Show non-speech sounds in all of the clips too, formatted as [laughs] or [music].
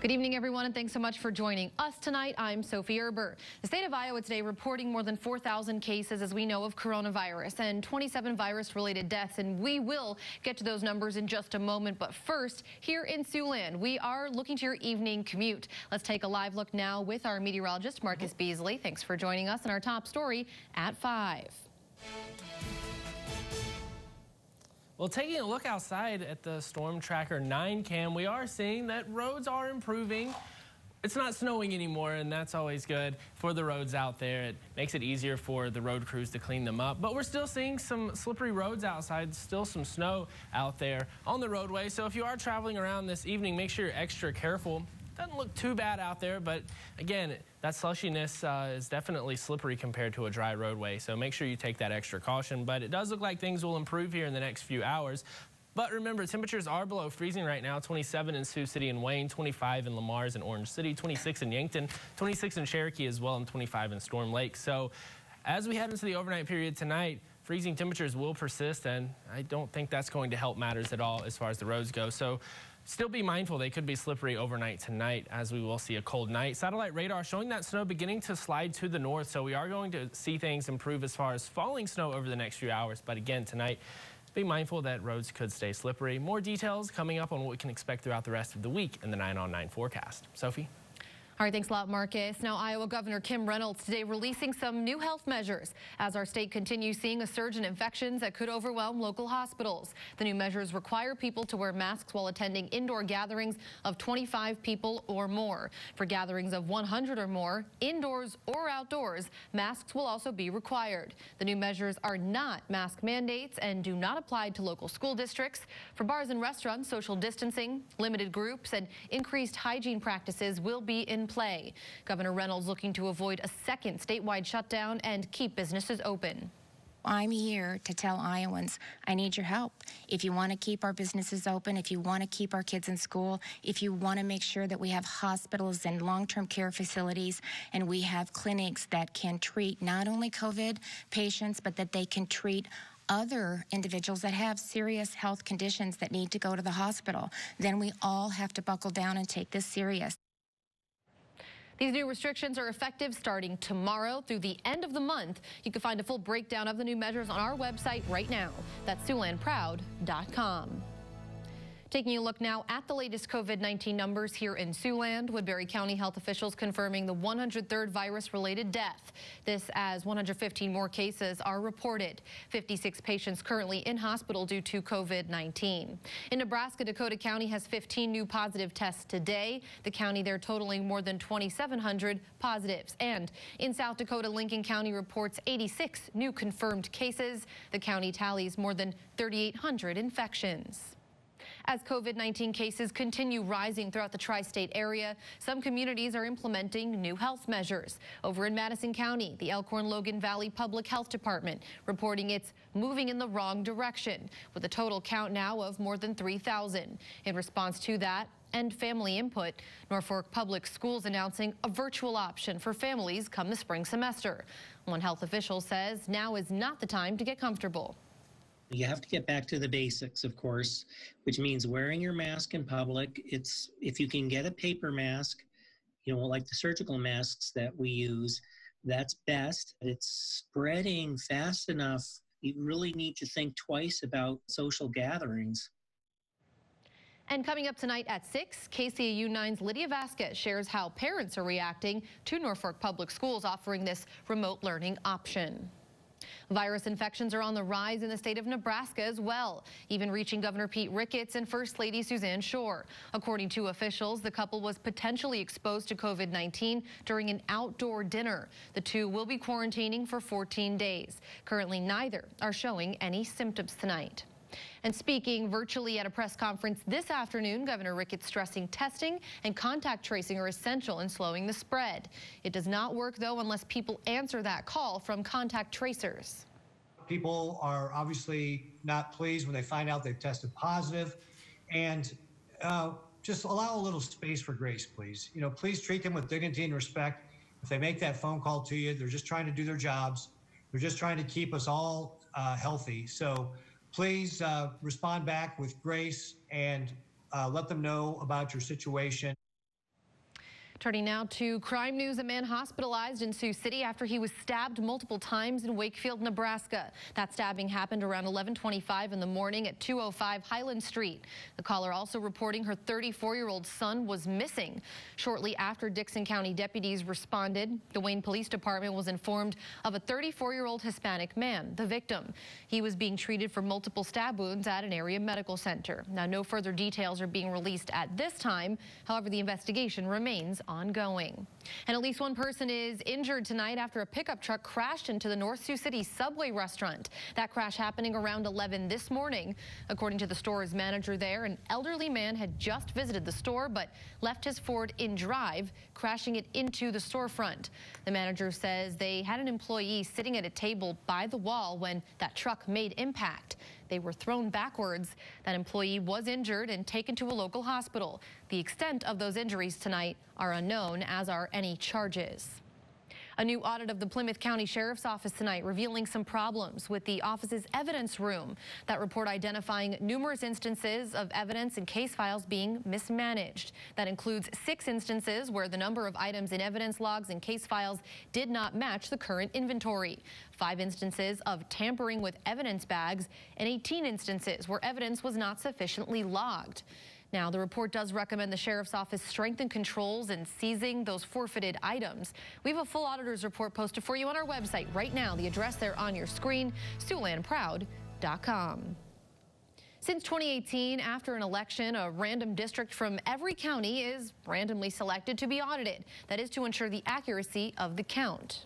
Good evening, everyone, and thanks so much for joining us tonight. I'm Sophie Erber. The state of Iowa today reporting more than 4,000 cases, as we know, of coronavirus and 27 virus-related deaths, and we will get to those numbers in just a moment. But first, here in Siouxland, we are looking to your evening commute. Let's take a live look now with our meteorologist, Marcus Beasley. Thanks for joining us in our top story at 5. Well, taking a look outside at the Storm Tracker 9 cam, we are seeing that roads are improving. It's not snowing anymore, and that's always good for the roads out there. It makes it easier for the road crews to clean them up. But we're still seeing some slippery roads outside, still some snow out there on the roadway. So if you are traveling around this evening, make sure you're extra careful. Doesn't look too bad out there, but again, that slushiness uh, is definitely slippery compared to a dry roadway. So make sure you take that extra caution. But it does look like things will improve here in the next few hours. But remember, temperatures are below freezing right now. 27 in Sioux City and Wayne, 25 in Le Mars and Orange City, 26 in Yankton, 26 in Cherokee as well, and 25 in Storm Lake. So as we head into the overnight period tonight, freezing temperatures will persist, and I don't think that's going to help matters at all as far as the roads go. So Still be mindful they could be slippery overnight tonight as we will see a cold night. Satellite radar showing that snow beginning to slide to the north, so we are going to see things improve as far as falling snow over the next few hours. But again, tonight, be mindful that roads could stay slippery. More details coming up on what we can expect throughout the rest of the week in the 9 on 9 forecast. Sophie? All right, thanks a lot, Marcus. Now, Iowa Governor Kim Reynolds today releasing some new health measures as our state continues seeing a surge in infections that could overwhelm local hospitals. The new measures require people to wear masks while attending indoor gatherings of 25 people or more. For gatherings of 100 or more, indoors or outdoors, masks will also be required. The new measures are not mask mandates and do not apply to local school districts. For bars and restaurants, social distancing, limited groups, and increased hygiene practices will be in play. Governor Reynolds looking to avoid a second statewide shutdown and keep businesses open. I'm here to tell Iowans, I need your help. If you want to keep our businesses open, if you want to keep our kids in school, if you want to make sure that we have hospitals and long term care facilities and we have clinics that can treat not only COVID patients, but that they can treat other individuals that have serious health conditions that need to go to the hospital, then we all have to buckle down and take this serious. These new restrictions are effective starting tomorrow through the end of the month. You can find a full breakdown of the new measures on our website right now. That's SiouxlandProud.com. Taking a look now at the latest COVID-19 numbers here in Siouxland, Woodbury County health officials confirming the 103rd virus-related death. This as 115 more cases are reported. 56 patients currently in hospital due to COVID-19. In Nebraska, Dakota County has 15 new positive tests today. The county there totaling more than 2,700 positives. And in South Dakota, Lincoln County reports 86 new confirmed cases. The county tallies more than 3,800 infections. As COVID-19 cases continue rising throughout the tri-state area, some communities are implementing new health measures. Over in Madison County, the Elkhorn-Logan Valley Public Health Department reporting it's moving in the wrong direction, with a total count now of more than 3,000. In response to that, and family input. Norfolk Public Schools announcing a virtual option for families come the spring semester. One health official says now is not the time to get comfortable. You have to get back to the basics, of course, which means wearing your mask in public. It's if you can get a paper mask, you know, like the surgical masks that we use, that's best. It's spreading fast enough. You really need to think twice about social gatherings. And coming up tonight at 6, KCAU 9's Lydia Vasquez shares how parents are reacting to Norfolk Public Schools offering this remote learning option. Virus infections are on the rise in the state of Nebraska as well, even reaching Governor Pete Ricketts and First Lady Susanne Shore. According to officials, the couple was potentially exposed to COVID-19 during an outdoor dinner. The two will be quarantining for 14 days. Currently, neither are showing any symptoms tonight. And speaking virtually at a press conference this afternoon, Governor Ricketts stressing testing and contact tracing are essential in slowing the spread. It does not work, though, unless people answer that call from contact tracers. People are obviously not pleased when they find out they've tested positive, and uh, just allow a little space for grace, please. You know, please treat them with dignity and respect. If they make that phone call to you, they're just trying to do their jobs. They're just trying to keep us all uh, healthy. So please uh, respond back with grace and uh, let them know about your situation. Turning now to crime news, a man hospitalized in Sioux City after he was stabbed multiple times in Wakefield, Nebraska. That stabbing happened around 1125 in the morning at 205 Highland Street. The caller also reporting her 34-year-old son was missing. Shortly after Dixon County deputies responded, the Wayne Police Department was informed of a 34-year-old Hispanic man, the victim. He was being treated for multiple stab wounds at an area medical center. Now, no further details are being released at this time. However, the investigation remains ongoing. And at least one person is injured tonight after a pickup truck crashed into the North Sioux City Subway restaurant. That crash happening around 11 this morning. According to the store's manager there, an elderly man had just visited the store but left his Ford in drive, crashing it into the storefront. The manager says they had an employee sitting at a table by the wall when that truck made impact. They were thrown backwards. That employee was injured and taken to a local hospital. The extent of those injuries tonight are unknown, as are any charges. A new audit of the Plymouth County Sheriff's Office tonight revealing some problems with the office's evidence room. That report identifying numerous instances of evidence and case files being mismanaged. That includes six instances where the number of items in evidence logs and case files did not match the current inventory. Five instances of tampering with evidence bags and 18 instances where evidence was not sufficiently logged. Now, the report does recommend the Sheriff's Office strengthen controls in seizing those forfeited items. We have a full auditor's report posted for you on our website right now. The address there on your screen, SiouxlandProud.com. Since 2018, after an election, a random district from every county is randomly selected to be audited. That is to ensure the accuracy of the count.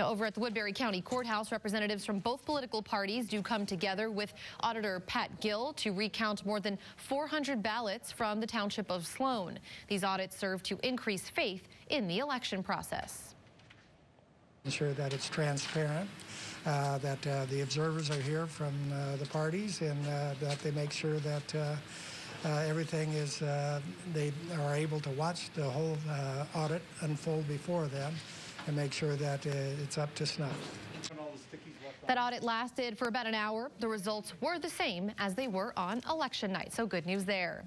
Now, over at the Woodbury County Courthouse, representatives from both political parties do come together with Auditor Pat Gill to recount more than 400 ballots from the Township of Sloan. These audits serve to increase faith in the election process. Ensure that it's transparent, uh, that uh, the observers are here from uh, the parties, and uh, that they make sure that uh, uh, everything is, they are able to watch the whole audit unfold before them and make sure that uh, it's up to snuff. That audit lasted for about an hour. The results were the same as they were on election night, so good news there.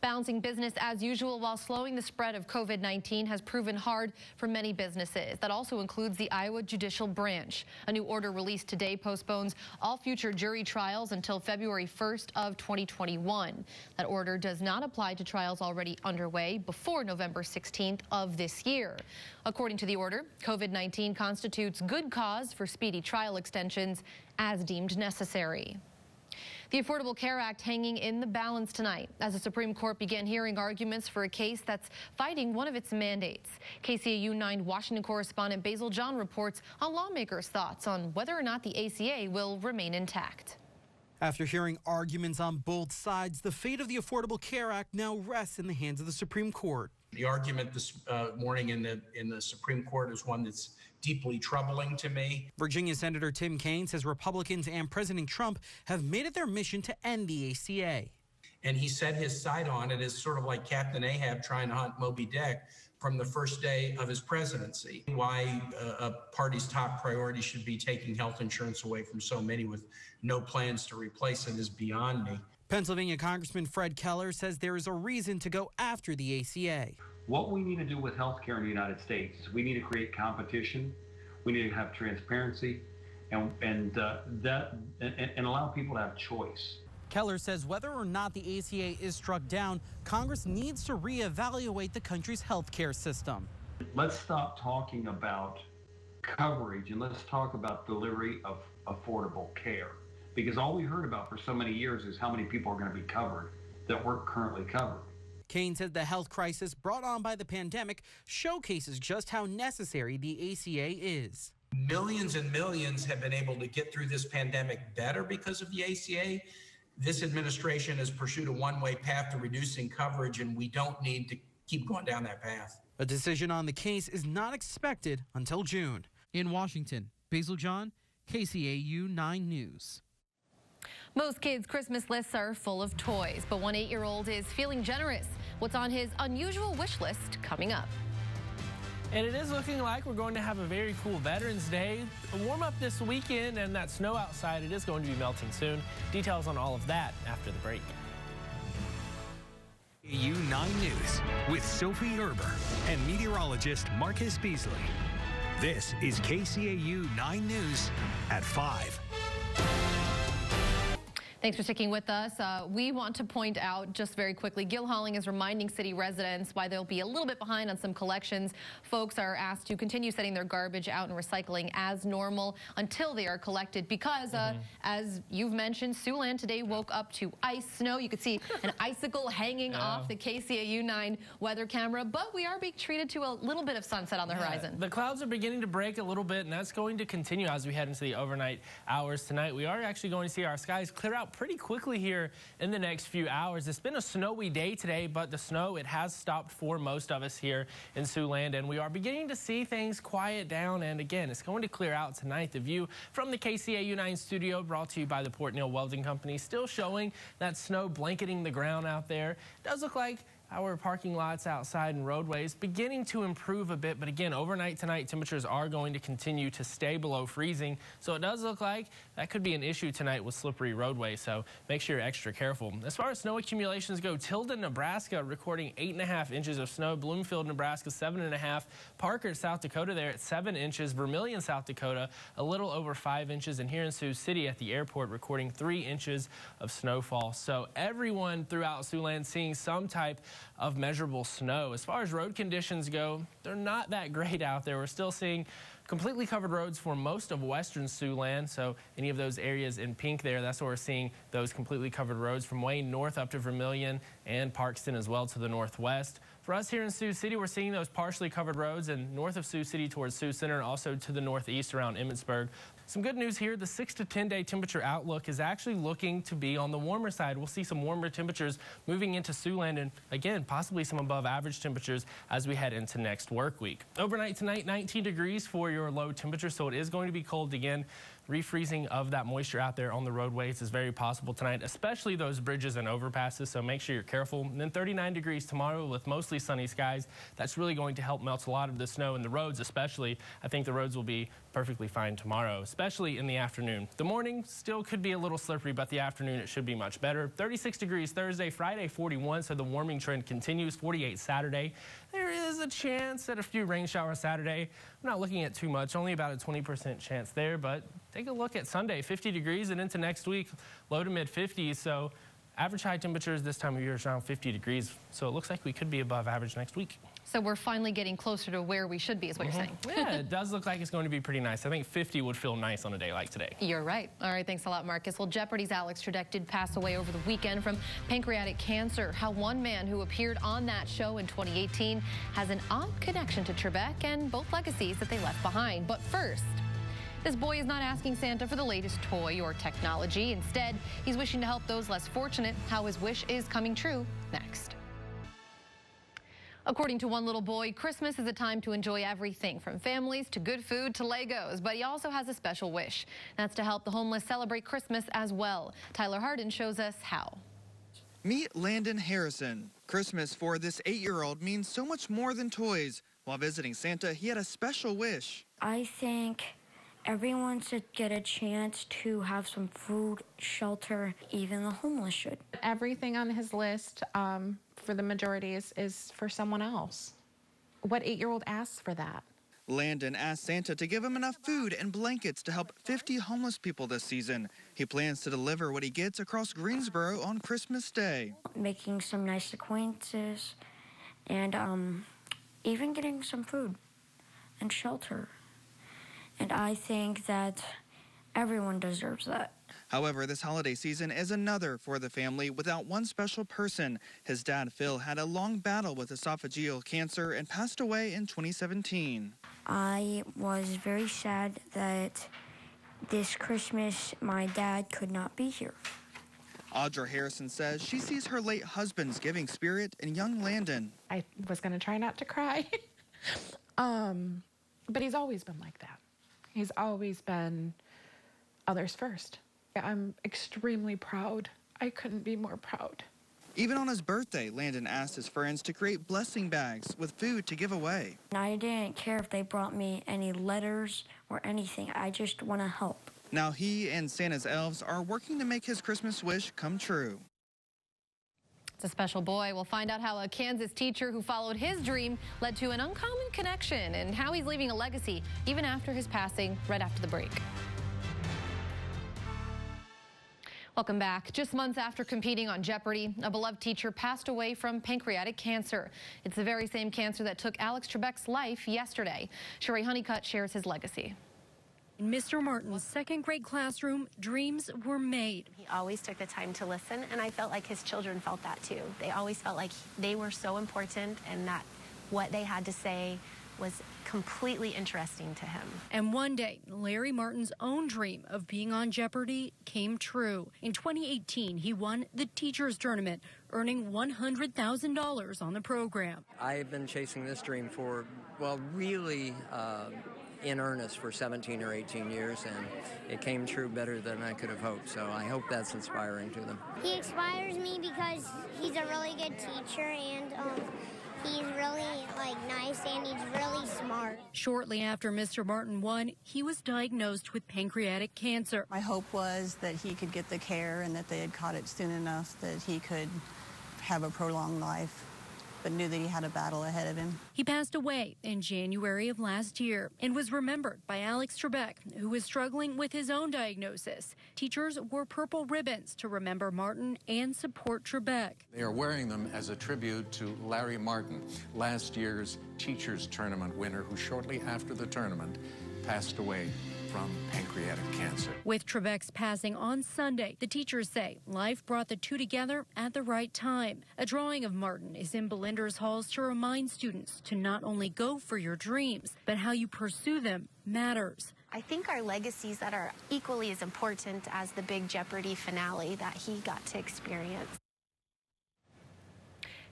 Balancing business as usual while slowing the spread of COVID-19 has proven hard for many businesses. That also includes the Iowa Judicial Branch. A new order released today postpones all future jury trials until February 1st of 2021. That order does not apply to trials already underway before November 16th of this year. According to the order, COVID-19 constitutes good cause for speedy trial extensions as deemed necessary. The Affordable Care Act hanging in the balance tonight as the Supreme Court began hearing arguments for a case that's fighting one of its mandates. KCAU 9 Washington correspondent Basil John reports on lawmakers' thoughts on whether or not the ACA will remain intact. After hearing arguments on both sides, the fate of the Affordable Care Act now rests in the hands of the Supreme Court. The argument this uh, morning in the in the Supreme Court is one that's deeply troubling to me. Virginia Senator Tim Kaine says Republicans and President Trump have made it their mission to end the ACA. And he set his sight on it as sort of like Captain Ahab trying to hunt Moby Dick from the first day of his presidency. Why uh, a party's top priority should be taking health insurance away from so many with no plans to replace it is beyond me. Pennsylvania Congressman Fred Keller says there is a reason to go after the ACA. What we need to do with healthcare in the United States is we need to create competition, we need to have transparency, and and uh, that and, and allow people to have choice. Keller says whether or not the ACA is struck down, Congress needs to reevaluate the country's healthcare system. Let's stop talking about coverage and let's talk about delivery of affordable care. Because all we heard about for so many years is how many people are going to be covered that weren't currently covered. Kaine said the health crisis brought on by the pandemic showcases just how necessary the ACA is. Millions and millions have been able to get through this pandemic better because of the ACA. This administration has pursued a one way path to reducing coverage, and we don't need to keep going down that path. A decision on the case is not expected until June. In Washington, Basil John, KCAU 9 News. Most kids' Christmas lists are full of toys, but one eight year old is feeling generous. What's on his unusual wish list coming up? And it is looking like we're going to have a very cool Veterans Day. A warm up this weekend and that snow outside, it is going to be melting soon. Details on all of that after the break. KCAU 9 News with Sophie Erber and meteorologist Marcus Beasley. This is KCAU 9 News at 5. Thanks for sticking with us. Uh, we want to point out just very quickly, Gill Hauling is reminding city residents why they'll be a little bit behind on some collections. Folks are asked to continue setting their garbage out and recycling as normal until they are collected because, uh, mm -hmm. as you've mentioned, Siouxland today woke up to ice, snow. You could see an [laughs] icicle hanging yeah. off the KCAU 9 weather camera, but we are being treated to a little bit of sunset on the yeah. horizon. The clouds are beginning to break a little bit, and that's going to continue as we head into the overnight hours tonight. We are actually going to see our skies clear pretty quickly here in the next few hours. It's been a snowy day today, but the snow, it has stopped for most of us here in Siouxland, and we are beginning to see things quiet down. And again, it's going to clear out tonight. The view from the KCAU 9 studio brought to you by the Port Neal Welding Company still showing that snow blanketing the ground out there. It does look like our parking lots outside and roadways beginning to improve a bit, but again, overnight tonight, temperatures are going to continue to stay below freezing. So it does look like that could be an issue tonight with slippery roadways. So make sure you're extra careful. As far as snow accumulations go, Tilden, Nebraska recording eight and a half inches of snow. Bloomfield, Nebraska, seven and a half. Parker, South Dakota, there at seven inches. Vermillion, South Dakota, a little over five inches. And here in Sioux City at the airport, recording three inches of snowfall. So everyone throughout Siouxland seeing some type of measurable snow. As far as road conditions go, they're not that great out there. We're still seeing completely covered roads for most of western Siouxland. So any of those areas in pink there, that's where we're seeing those completely covered roads from Wayne north up to Vermillion and Parkston as well to the northwest. For us here in Sioux City, we're seeing those partially covered roads and north of Sioux City towards Sioux Center and also to the northeast around Emmetsburg. Some good news here, the 6 to 10 day temperature outlook is actually looking to be on the warmer side. We'll see some warmer temperatures moving into Siouxland and again, possibly some above average temperatures as we head into next work week. Overnight tonight, 19 degrees for your low temperature, so it is going to be cold again. Refreezing of that moisture out there on the roadways is very possible tonight, especially those bridges and overpasses, so make sure you're careful. And then 39 degrees tomorrow with mostly sunny skies. That's really going to help melt a lot of the snow in the roads, especially. I think the roads will be perfectly fine tomorrow, especially in the afternoon. The morning still could be a little slippery, but the afternoon it should be much better. 36 degrees Thursday, Friday 41, so the warming trend continues. 48 Saturday. There is a chance at a few rain showers Saturday. I'm not looking at too much, only about a 20% chance there, but take a look at Sunday, 50 degrees, and into next week, low to mid 50s. So average high temperatures this time of year is around 50 degrees. So it looks like we could be above average next week. So we're finally getting closer to where we should be, is what mm -hmm. you're mm-hmm. saying. yeah, it [laughs] does look like it's going to be pretty nice. I think 50 would feel nice on a day like today. You're right. All right, thanks a lot, Marcus. Well, Jeopardy's Alex Trebek did pass away over the weekend from pancreatic cancer. How one man who appeared on that show in 2018 has an odd connection to Trebek and both legacies that they left behind. But first, this boy is not asking Santa for the latest toy or technology. Instead, he's wishing to help those less fortunate. How his wish is coming true next. According to one little boy, Christmas is a time to enjoy everything from families to good food to Legos, but he also has a special wish. That's to help the homeless celebrate Christmas as well. Tyler Harden shows us how. Meet Landon Harrison. Christmas for this eight-year-old means so much more than toys. While visiting Santa, he had a special wish. I think everyone should get a chance to have some food, shelter, even the homeless should. Everything on his list um, for the majority is, is for someone else. What eight year old asks for that? Landon asked Santa to give him enough food and blankets to help 50 homeless people this season. He plans to deliver what he gets across Greensboro on Christmas Day. Making some nice acquaintances and um, even getting some food and shelter. And I think that everyone deserves that. However, this holiday season is another for the family without one special person. His dad, Phil, had a long battle with esophageal cancer and passed away in 2017. I was very sad that this Christmas my dad could not be here. Audra Harrison says she sees her late husband's giving spirit in young Landon. I was going to try not to cry. [laughs] um, but he's always been like that. He's always been others first. I'm extremely proud. I couldn't be more proud. Even on his birthday, Landon asked his friends to create blessing bags with food to give away. I didn't care if they brought me any letters or anything. I just want to help. Now he and Santa's elves are working to make his Christmas wish come true. It's a special boy. We'll find out how a Kansas teacher who followed his dream led to an uncommon connection and how he's leaving a legacy even after his passing right after the break. Welcome back. Just months after competing on Jeopardy, a beloved teacher passed away from pancreatic cancer. It's the very same cancer that took Alex Trebek's life yesterday. Sherry Honeycutt shares his legacy. In Mr. Martin's second grade classroom, dreams were made. He always took the time to listen, and I felt like his children felt that too. They always felt like they were so important and that what they had to say was completely interesting to him. And one day, Larry Martin's own dream of being on Jeopardy came true. In 2018, he won the Teachers Tournament, earning $100,000 on the program. I've been chasing this dream for, well, really. Uh, in earnest for 17 or 18 years, and it came true better than I could have hoped. So I hope that's inspiring to them. He inspires me because he's a really good teacher and um, he's really like nice and he's really smart. Shortly after Mr. Martin won, he was diagnosed with pancreatic cancer. My hope was that he could get the care and that they had caught it soon enough that he could have a prolonged life but knew that he had a battle ahead of him. He passed away in January of last year and was remembered by Alex Trebek, who was struggling with his own diagnosis. Teachers wore purple ribbons to remember Martin and support Trebek. They are wearing them as a tribute to Larry Martin, last year's Teachers Tournament winner, who shortly after the tournament passed away from pancreatic cancer. With Trebek's passing on Sunday, the teachers say life brought the two together at the right time. A drawing of Martin is in Belinda's halls to remind students to not only go for your dreams, but how you pursue them matters. I think our legacies that are equally as important as the big Jeopardy finale that he got to experience.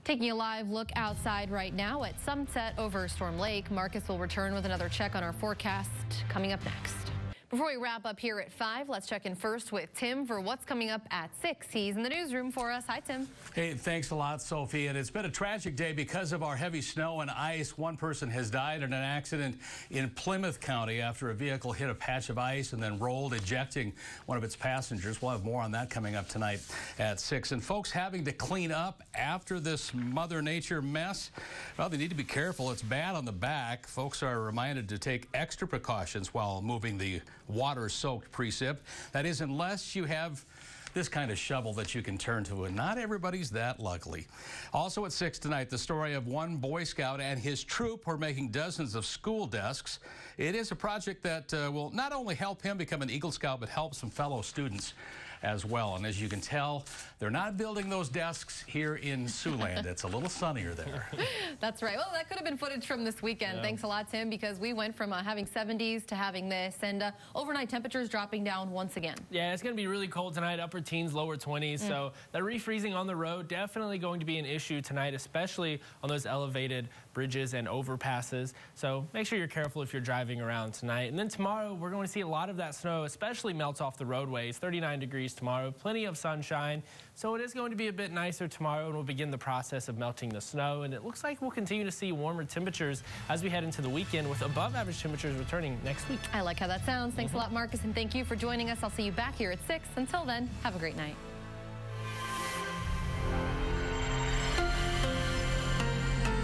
Taking a live look outside right now at sunset over Storm Lake. Marcus will return with another check on our forecast coming up next. Before we wrap up here at 5, let's check in first with Tim for what's coming up at 6. He's in the newsroom for us. Hi, Tim. Hey, thanks a lot, Sophie. And it's been a tragic day because of our heavy snow and ice. One person has died in an accident in Plymouth County after a vehicle hit a patch of ice and then rolled, ejecting one of its passengers. We'll have more on that coming up tonight at 6. And folks having to clean up after this Mother Nature mess, well, they need to be careful. It's bad on the back. Folks are reminded to take extra precautions while moving the water-soaked precip. That is, unless you have this kind of shovel that you can turn to, and not everybody's that lucky. Also at 6 tonight, the story of one Boy Scout and his troop who are making dozens of school desks. It is a project that uh, will not only help him become an Eagle Scout, but help some fellow students as well. And as you can tell, they're not building those desks here in Siouxland. it's a little sunnier there. [laughs] That's right. Well, that could have been footage from this weekend. Yeah. Thanks a lot, Tim, because we went from uh, having 70s to having this, and uh, overnight temperatures dropping down once again. Yeah, it's going to be really cold tonight, upper teens, lower 20s. Mm. So that refreezing on the road definitely going to be an issue tonight, especially on those elevated bridges and overpasses. So make sure you're careful if you're driving around tonight. And then tomorrow, we're going to see a lot of that snow, especially melt off the roadways. 39 degrees tomorrow, plenty of sunshine. So it is going to be a bit nicer tomorrow, and we'll begin the process of melting the snow. And it looks like we'll continue to see warmer temperatures as we head into the weekend, with above average temperatures returning next week. I like how that sounds. Thanks mm -hmm. a lot, Marcus, and thank you for joining us. I'll see you back here at 6. Until then, have a great night.